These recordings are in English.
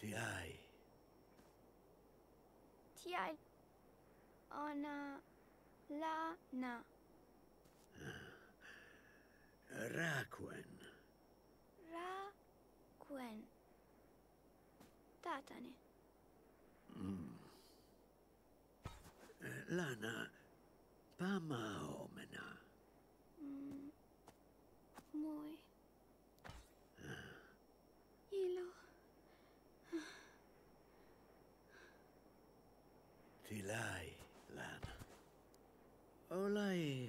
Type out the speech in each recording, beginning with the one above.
T.I. T.I. Ona Lana. Raquen. Raquen. Tatane. Mm. Lana, pama omena. Mm. Muy. Olai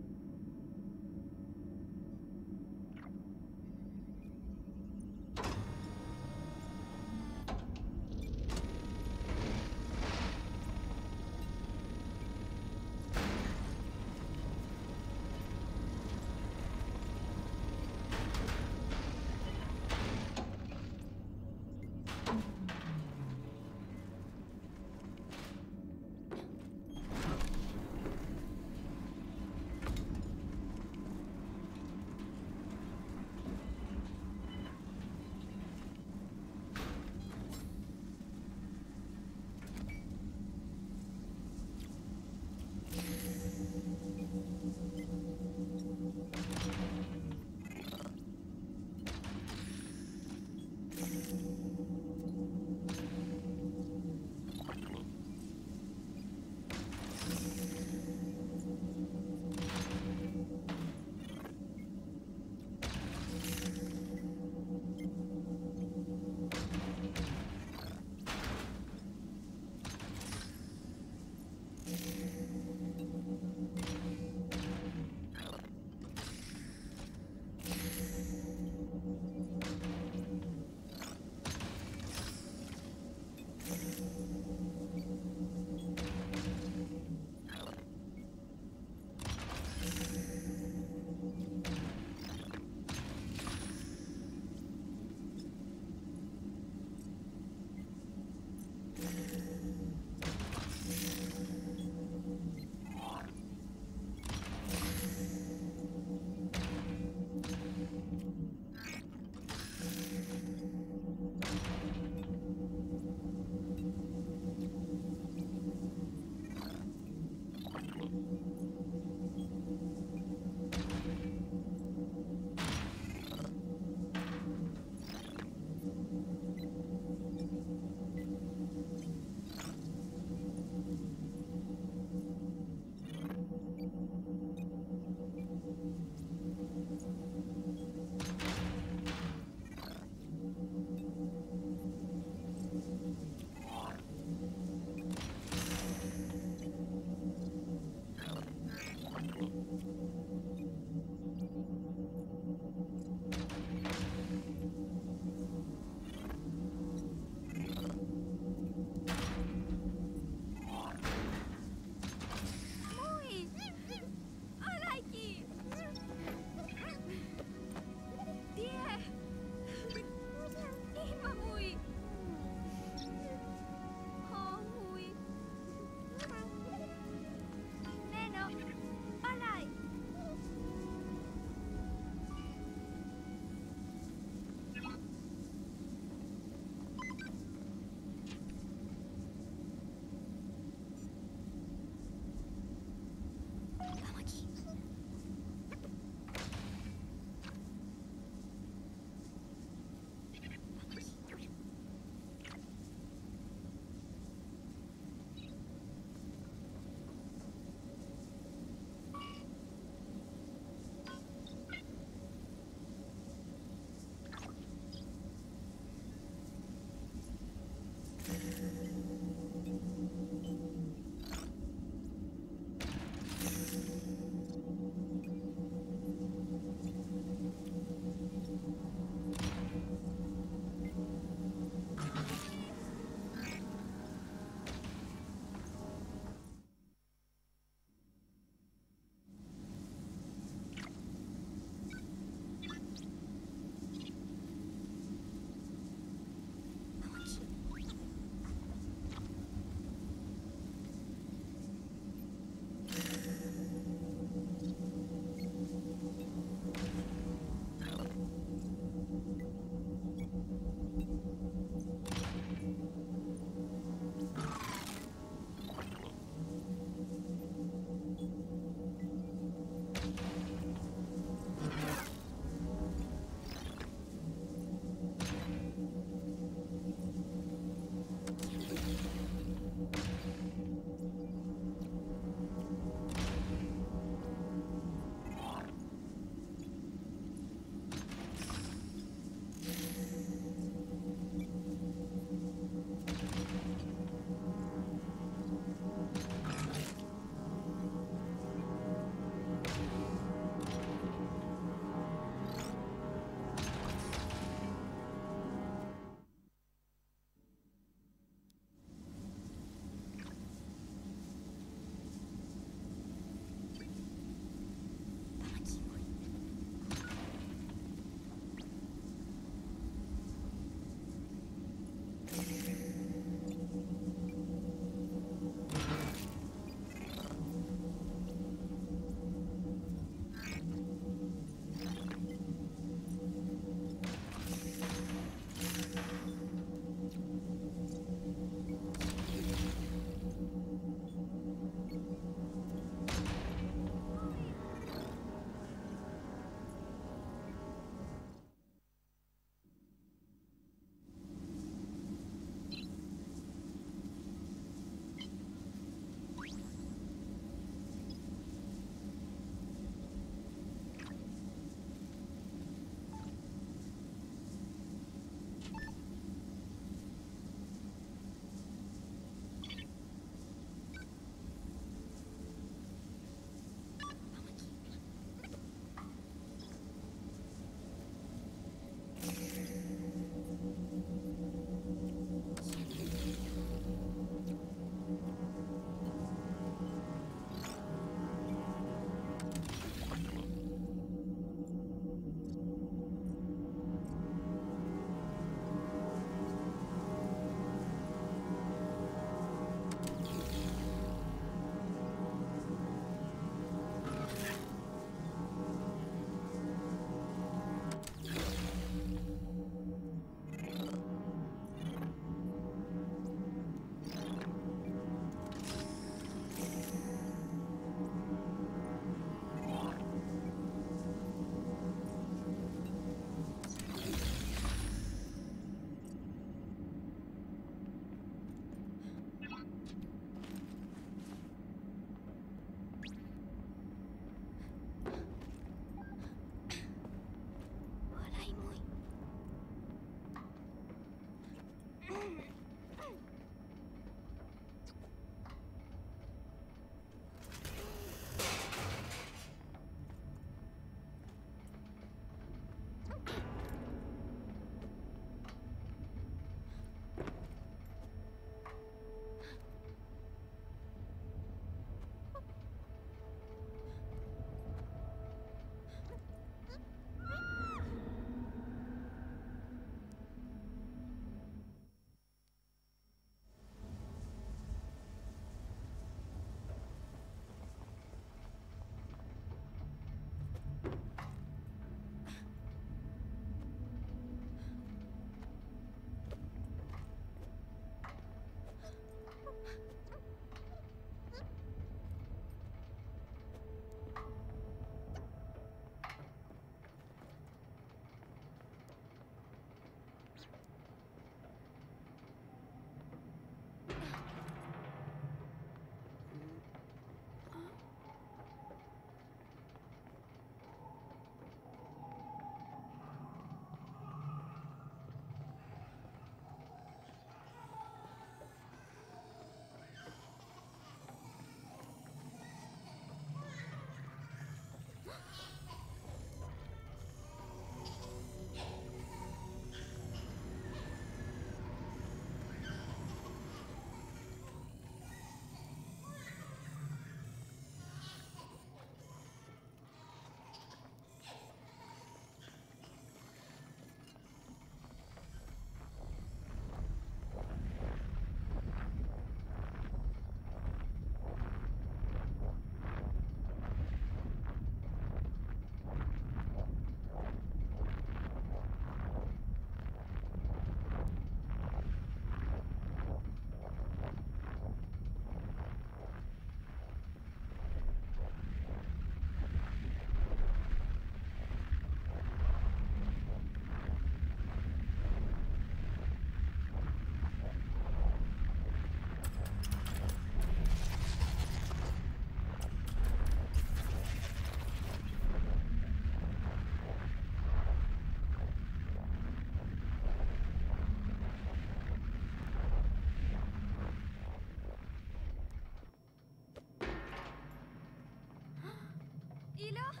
tranquilo?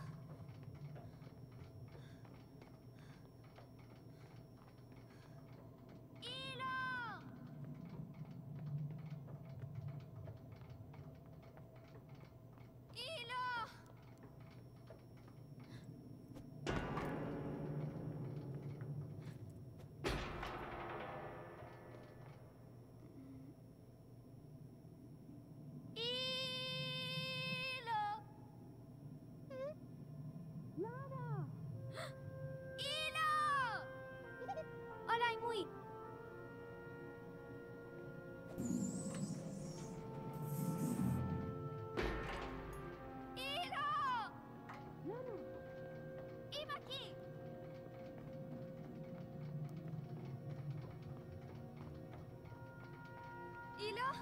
Leyla.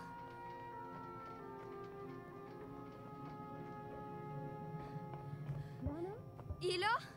Bana? İla.